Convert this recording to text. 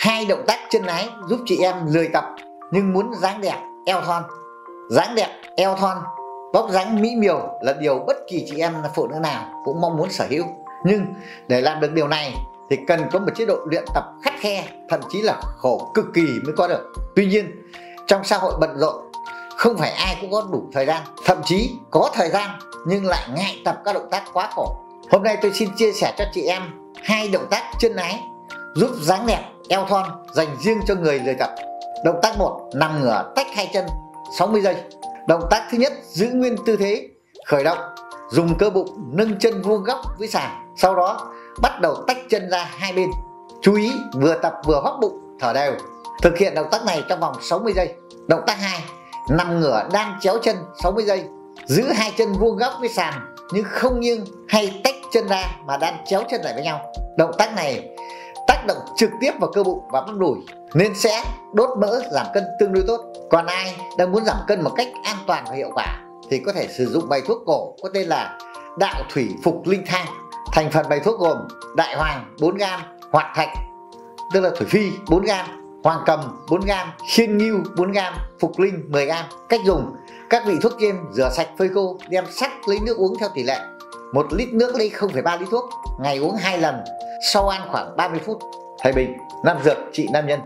hai động tác chân ái giúp chị em lười tập, nhưng muốn dáng đẹp, eo thon. Dáng đẹp, eo thon, vóc dáng mỹ miều là điều bất kỳ chị em phụ nữ nào cũng mong muốn sở hữu. Nhưng để làm được điều này thì cần có một chế độ luyện tập khắt khe, thậm chí là khổ cực kỳ mới có được. Tuy nhiên, trong xã hội bận rộn, không phải ai cũng có đủ thời gian, thậm chí có thời gian nhưng lại ngại tập các động tác quá khổ. Hôm nay tôi xin chia sẻ cho chị em hai động tác chân ái giúp dáng đẹp eo thon dành riêng cho người lười tập. Động tác 1 nằm ngửa, tách hai chân 60 giây. Động tác thứ nhất, giữ nguyên tư thế, khởi động, dùng cơ bụng nâng chân vuông góc với sàn, sau đó bắt đầu tách chân ra hai bên. Chú ý, vừa tập vừa hóp bụng, thở đều. Thực hiện động tác này trong vòng 60 giây. Động tác 2 nằm ngửa đang chéo chân 60 giây. Giữ hai chân vuông góc với sàn, nhưng không nghiêng, hay tách chân ra mà đang chéo chân lại với nhau. Động tác này tác động trực tiếp vào cơ bụng và bắp đùi nên sẽ đốt mỡ giảm cân tương đối tốt. Còn ai đang muốn giảm cân một cách an toàn và hiệu quả thì có thể sử dụng bài thuốc cổ có tên là đạo thủy phục linh thang. Thành phần bài thuốc gồm đại hoàng 4g hoạt thạch tức là thủy phi 4g hoàng cầm 4g khiên nghiêu 4g phục linh 10g cách dùng các vị thuốc trên rửa sạch phơi khô đem sắc lấy nước uống theo tỷ lệ. Một lít nước lấy 0,3 lít thuốc ngày uống hai lần sau ăn khoảng 30 phút. Thầy bình nam dược trị nam nhân.